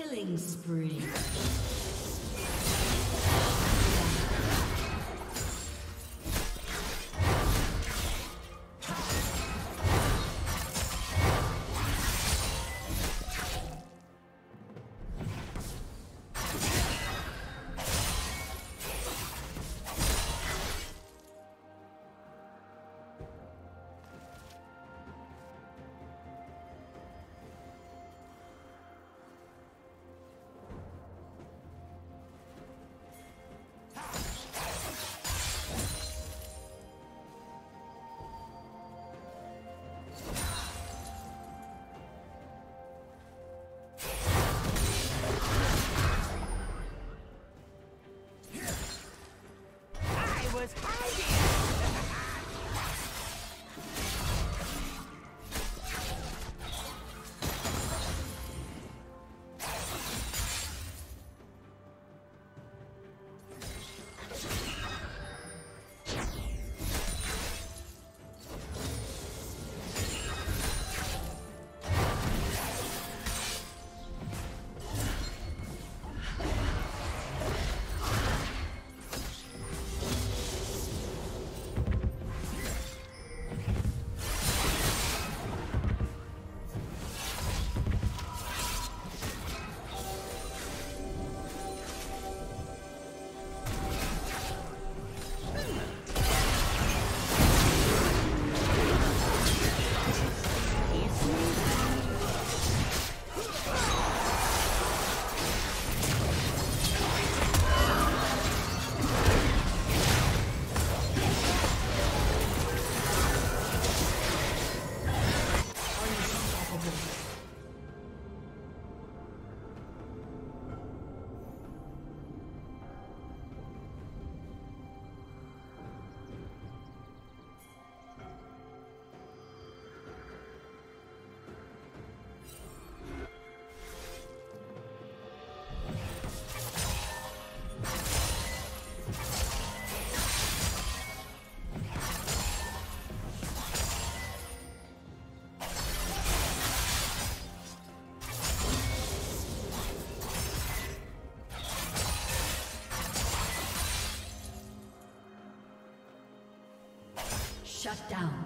Killing spree. Shut down.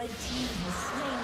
Red team has slain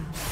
down.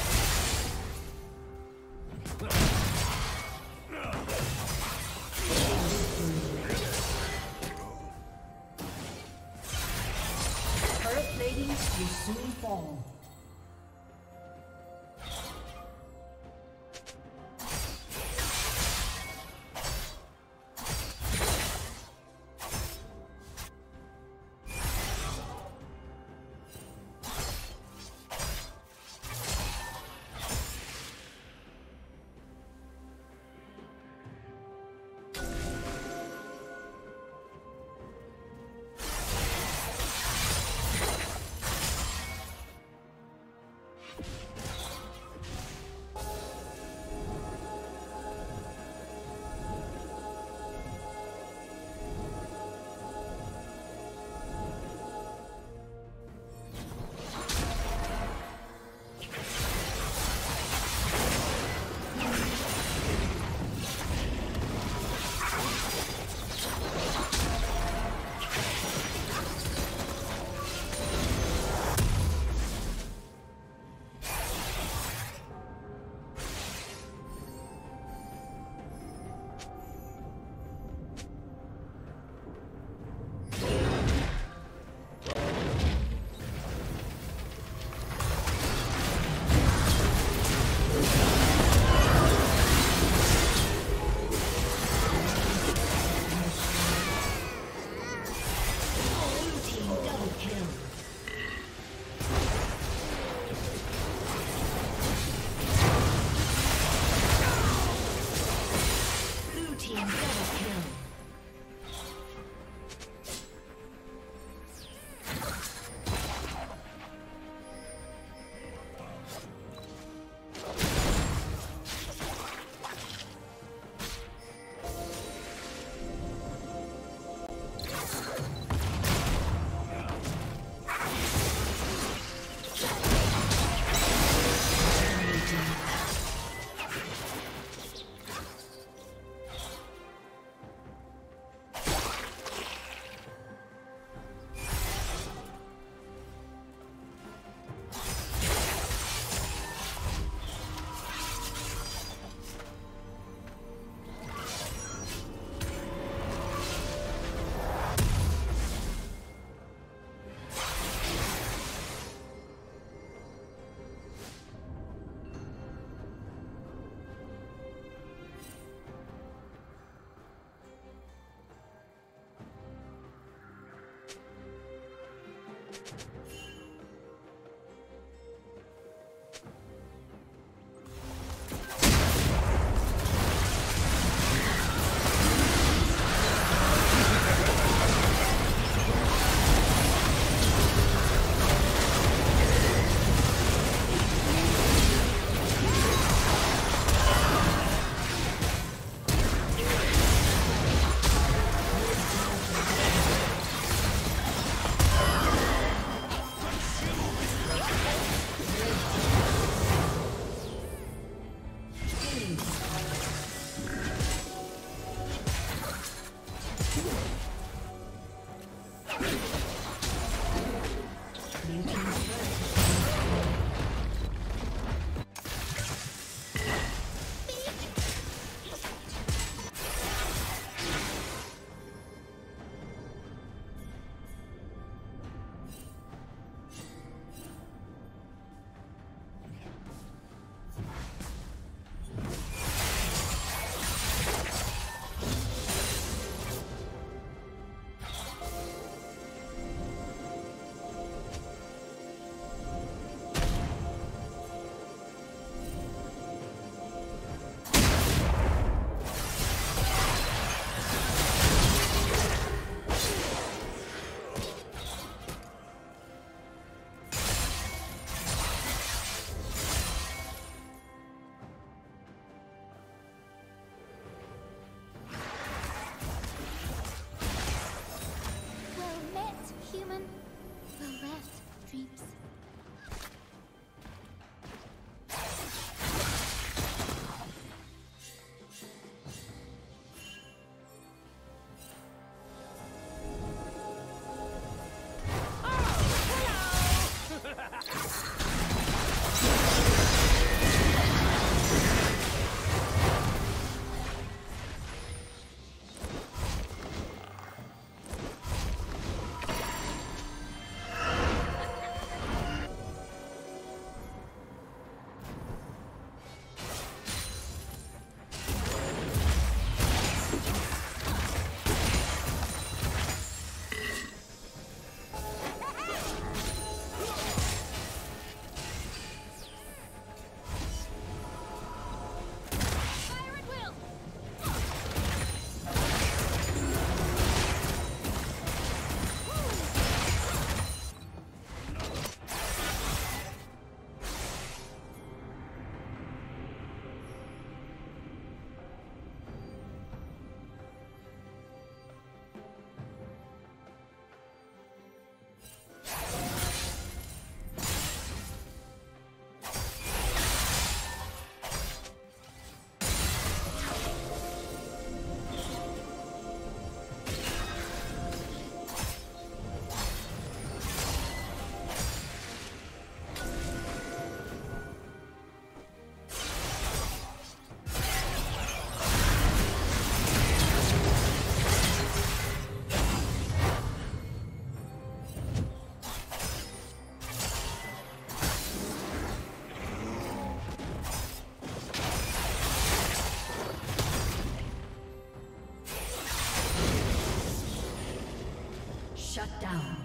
Shut down.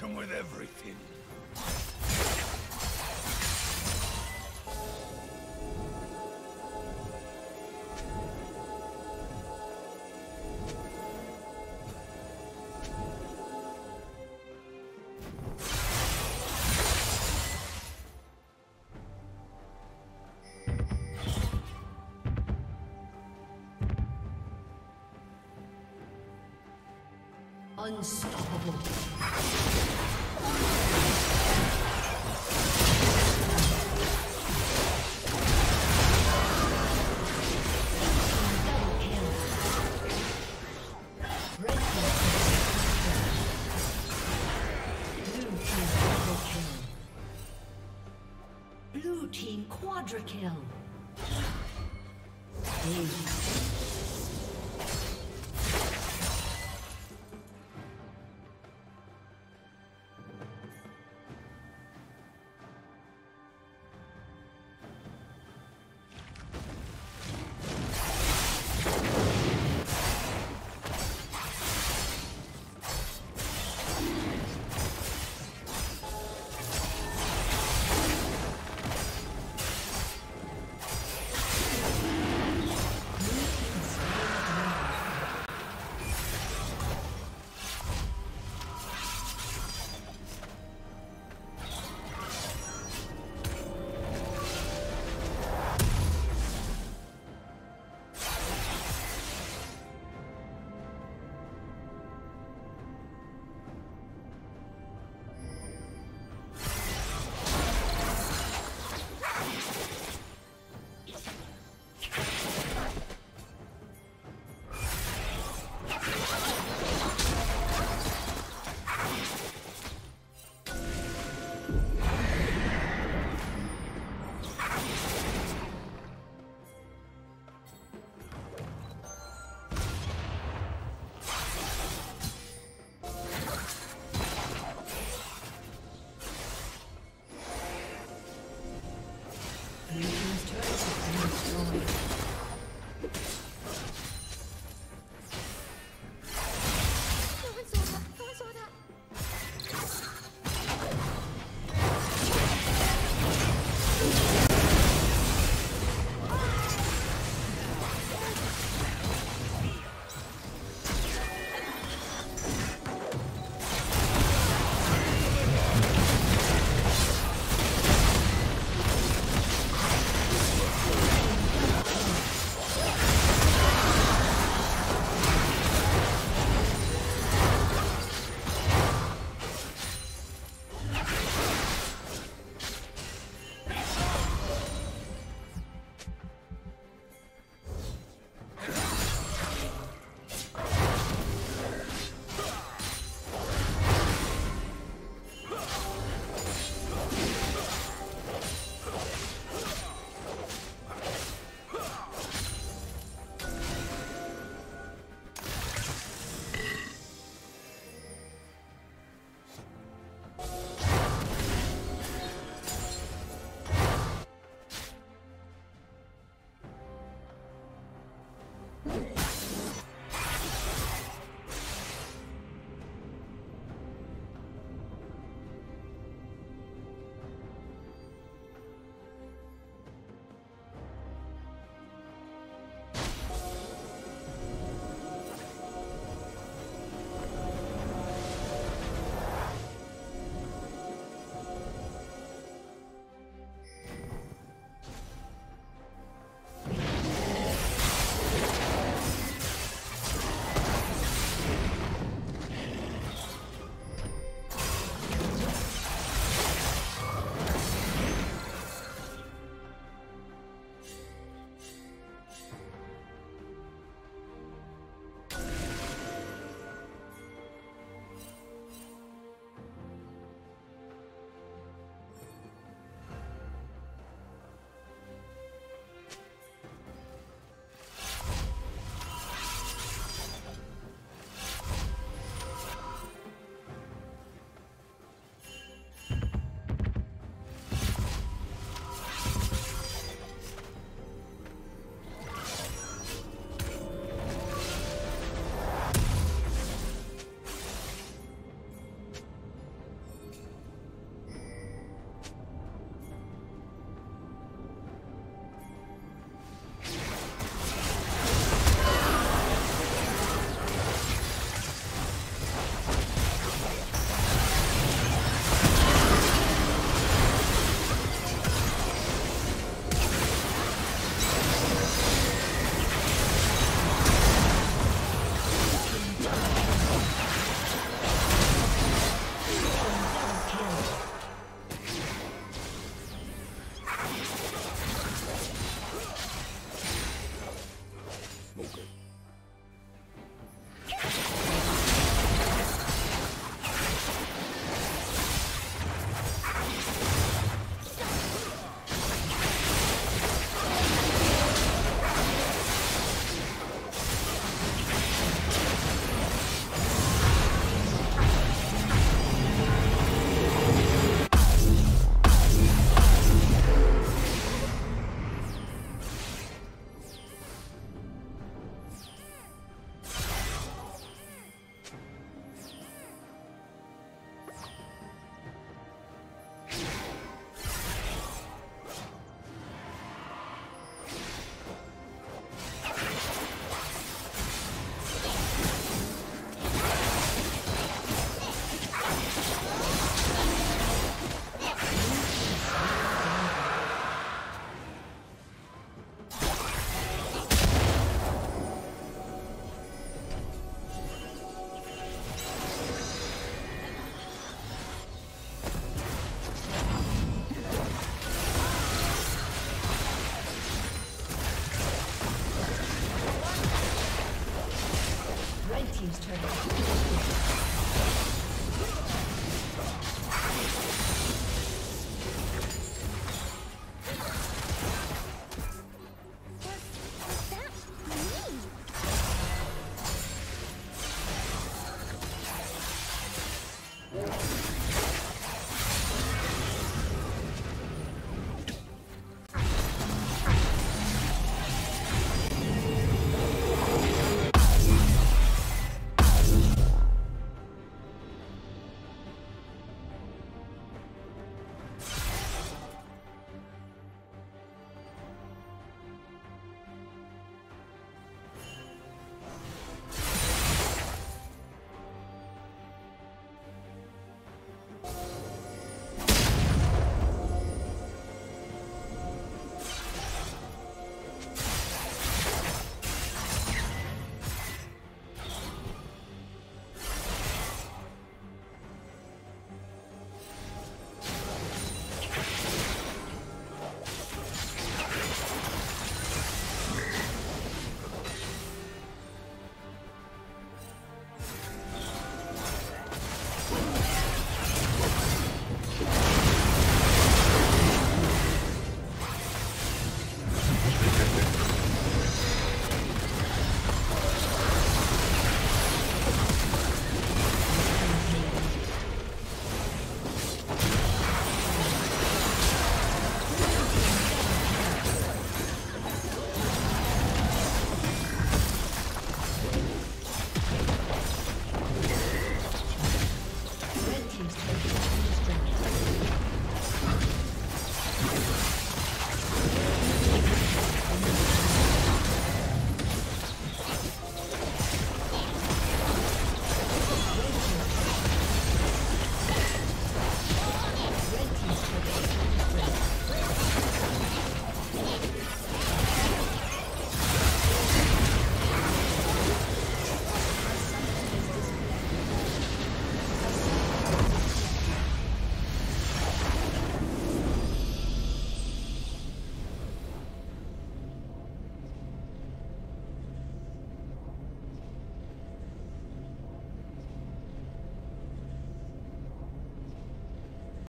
Him with everything. Quadra kill.